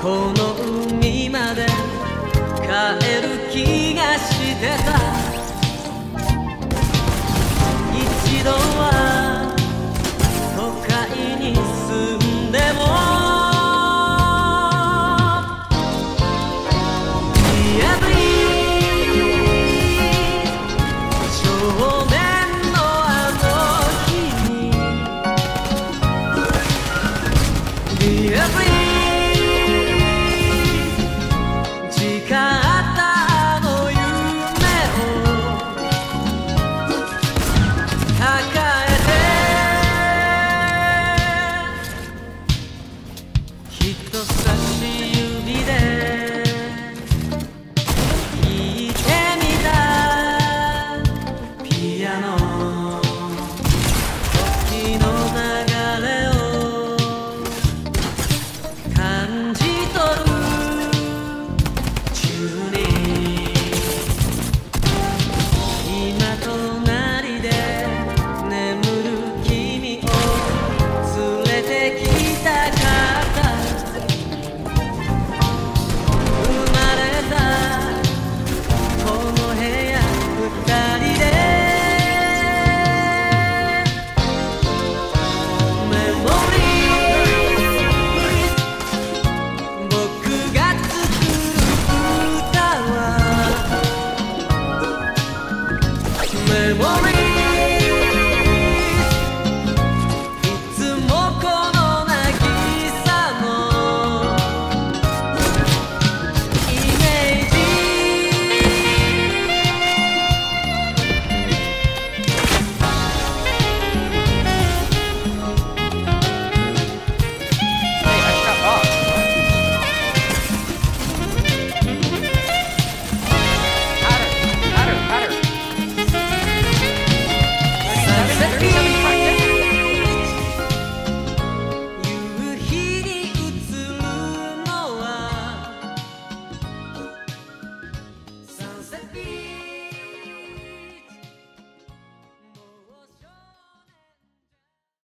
この海まで帰る気がしてた。一度は都会に住んでも。Dear Breeze 少年のあの日に。Dear Breeze 人差し指で There's